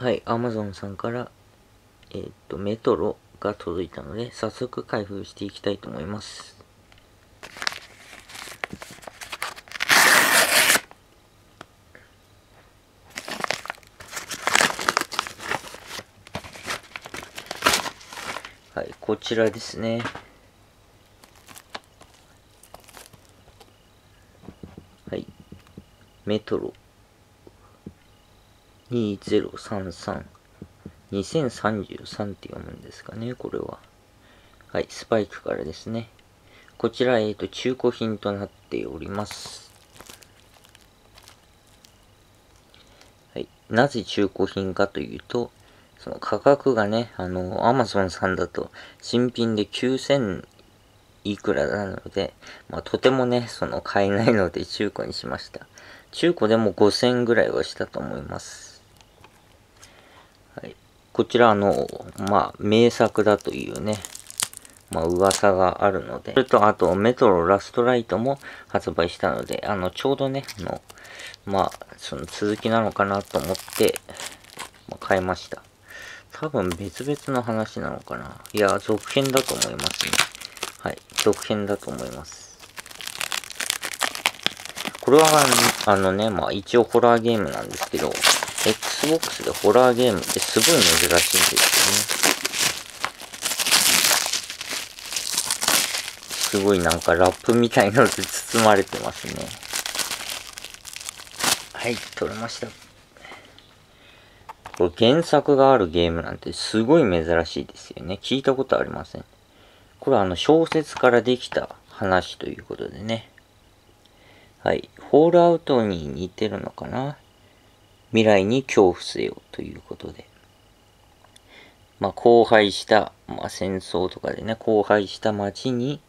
はい、Amazon さんから、えー、と、メトロが届いたので、早速開封していきたいと思います。はい、こちらですね。はい。メトロ2033 2033って読むんですかね、これは。はい、スパイクからですね。こちら、えっ、ー、と、中古品となっております。はい、なぜ中古品かというと、その価格がね、あの、アマゾンさんだと新品で9000いくらなので、まあ、とてもね、その買えないので中古にしました。中古でも5000ぐらいはしたと思います。はい。こちらの、まあ、名作だというね、まあ、噂があるので、それと、あと、メトロラストライトも発売したので、あの、ちょうどね、あの、まあ、その続きなのかなと思って、まあ、買いました。多分別々の話なのかな。いや、続編だと思いますね。はい、続編だと思います。これは、あのね、まあ一応ホラーゲームなんですけど、Xbox でホラーゲームってすごい珍しいんですよね。すごいなんかラップみたいなので包まれてますね。はい、取れました。これ原作があるゲームなんてすごい珍しいですよね。聞いたことありません。これあの小説からできた話ということでね。はい。ホールアウトに似てるのかな未来に恐怖せよということで。まあ、荒廃した、まあ、戦争とかでね、荒廃した街に、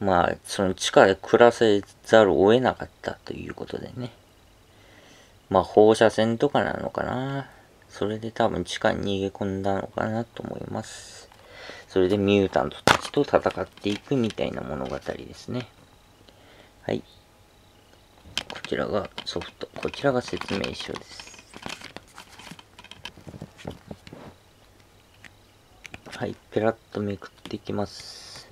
まあ、その地下で暮らせざるを得なかったということでね。まあ、放射線とかなのかな。それで多分地下に逃げ込んだのかなと思います。それでミュータントたちと戦っていくみたいな物語ですね。はい。こちらがソフト。こちらが説明書です。はい。ペラッとめくっていきます。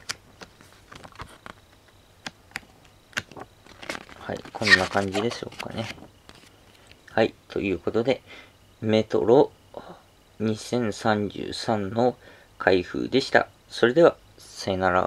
はい。こんな感じでしょうかね。はい。ということで、メトロ2033の開封でした。それでは、さよなら。